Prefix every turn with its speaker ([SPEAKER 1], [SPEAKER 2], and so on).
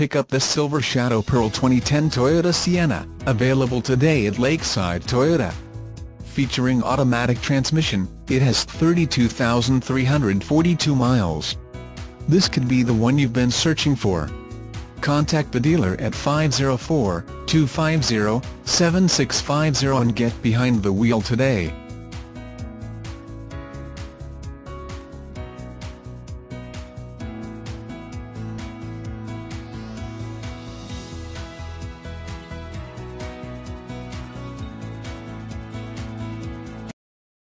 [SPEAKER 1] pick up the Silver Shadow Pearl 2010 Toyota Sienna, available today at Lakeside Toyota. Featuring automatic transmission, it has 32,342 miles. This could be the one you've been searching for. Contact the dealer at 504-250-7650 and get behind the wheel today.